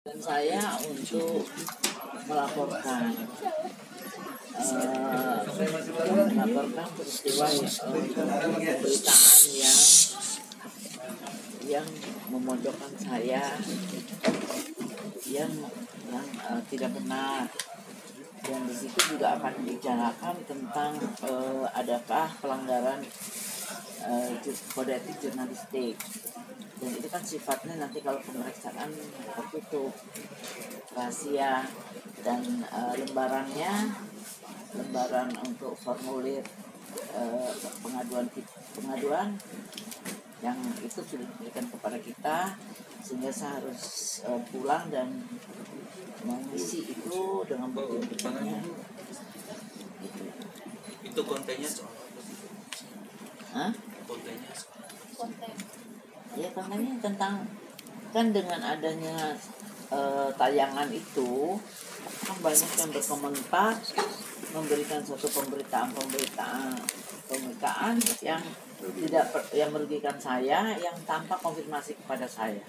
saya untuk melaporkan eh, melaporkan peristiwa eh, pemberitaan yang yang memojokkan saya yang yang eh, tidak benar. Dan di situ juga akan dibicarakan tentang eh, adakah pelanggaran ju- kode etik jurnalistik dan itu kan sifatnya nanti kalau pemeriksaan tertutup rahasia dan eh, lembarannya lembaran untuk formulir eh, pengaduan pengaduan yang itu sudah diberikan kepada kita sehingga saya harus eh, pulang dan mengisi itu dengan bukti-buktinya gitu. itu kontennya soal Hah? Ya kontennya tentang kan dengan adanya eh, tayangan itu kan banyak yang berkomentar memberikan suatu pemberitaan pemberitaan pemberitaan yang tidak yang merugikan saya yang tanpa konfirmasi kepada saya.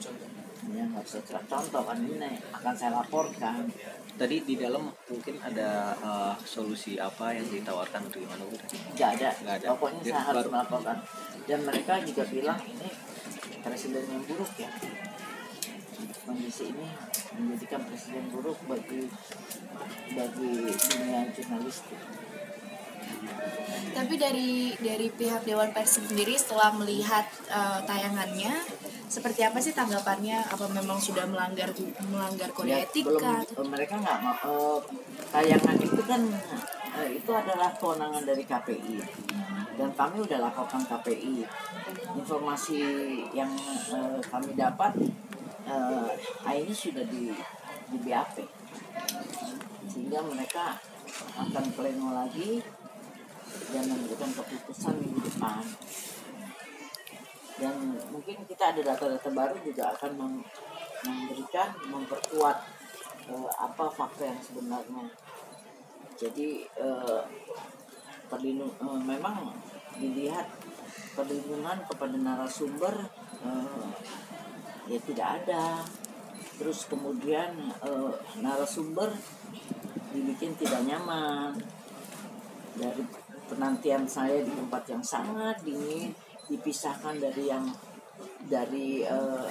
Contohnya ya nggak bisa contoh kan ini akan saya laporkan Tadi di dalam mungkin ada eh, solusi apa yang ditawarkan atau gimana Bu? nggak ada. Nggak ada. pokoknya Dia saya harus baru- melaporkan dan mereka juga bilang ini presiden yang buruk ya kondisi ini menjadikan presiden buruk bagi bagi dunia jurnalistik tapi dari dari pihak Dewan Pers sendiri setelah melihat eh, tayangannya seperti apa sih tanggapannya? Apa memang sudah melanggar melanggar kode Ya, etik belum eh, mereka nggak mau eh, tayangan itu kan eh, itu adalah kewenangan dari KPI dan kami udah laporkan KPI informasi yang eh, kami dapat eh, akhirnya sudah di di BAP sehingga mereka akan pleno lagi dan memberikan keputusan minggu depan. Dan mungkin kita ada data-data baru juga akan mem- memberikan memperkuat eh, apa fakta yang sebenarnya. Jadi eh, perlindung eh, memang dilihat perlindungan kepada narasumber eh, ya tidak ada. Terus kemudian narasumber dibikin tidak nyaman. Dari penantian saya di tempat yang sangat dingin dipisahkan dari yang dari eh,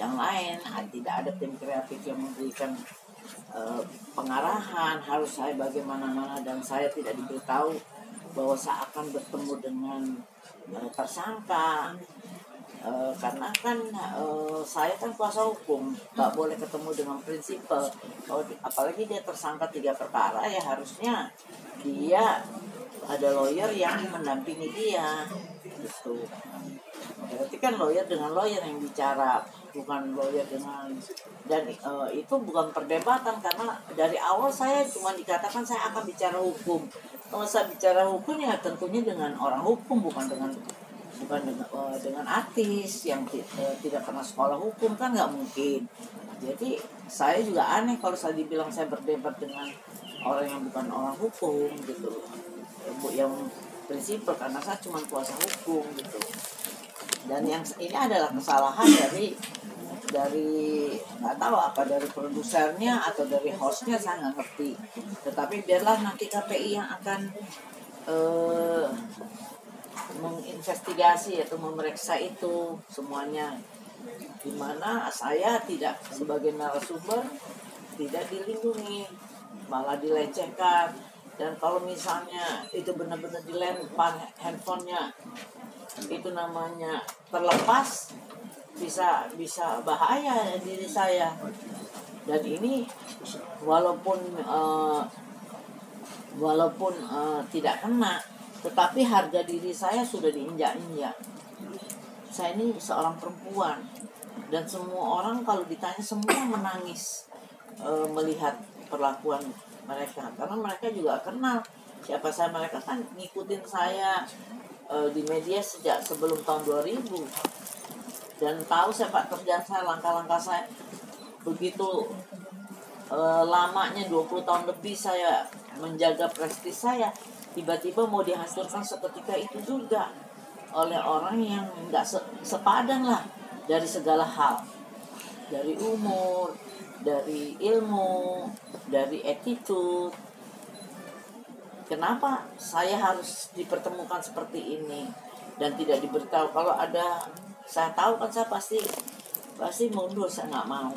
yang lain. Ah, tidak ada tim kreatif yang memberikan eh, pengarahan. Harus saya bagaimana-mana dan saya tidak diberitahu bahwa saya akan bertemu dengan eh, tersangka. Eh, karena kan eh, saya kan kuasa hukum nggak boleh ketemu dengan prinsipal. Apalagi dia tersangka tiga perkara ya harusnya dia ada lawyer yang mendampingi dia gitu. Berarti kan lawyer dengan lawyer yang bicara bukan lawyer dengan dan eh, itu bukan perdebatan karena dari awal saya cuma dikatakan saya akan bicara hukum. Kalau saya bicara hukum ya tentunya dengan orang hukum bukan dengan bukan dengan, eh, dengan artis yang eh, tidak pernah sekolah hukum kan nggak mungkin. Jadi saya juga aneh kalau saya dibilang saya berdebat dengan orang yang bukan orang hukum gitu yang prinsipal karena saya cuma kuasa hukum gitu. Dan yang ini adalah kesalahan dari dari nggak tahu apa dari produsernya atau dari hostnya saya nggak ngerti. Tetapi biarlah nanti KPI yang akan eh, menginvestigasi atau memeriksa itu semuanya. Di mana saya tidak sebagai narasumber tidak dilindungi malah dilecehkan dan kalau misalnya itu benar-benar dilempar handphonenya itu namanya terlepas bisa bisa bahaya diri saya. Dan ini walaupun eh, walaupun eh, tidak kena tetapi harga diri saya sudah diinjak-injak. Saya ini seorang perempuan dan semua orang kalau ditanya semua menangis eh, melihat perlakuan mereka. Karena mereka juga kenal. Siapa saya mereka kan ngikutin saya eh, di media sejak sebelum tahun 2000 dan tahu sepak terjang saya langkah-langkah saya. Begitu eh, lamanya 20 tahun lebih saya menjaga prestis saya tiba-tiba mau dihancurkan seketika itu juga oleh orang yang nggak se- sepadan lah dari segala hal. Dari umur dari ilmu dari attitude. Kenapa saya harus dipertemukan seperti ini dan tidak diberitahu? Kalau ada saya tahu kan saya pasti pasti mundur saya nggak mau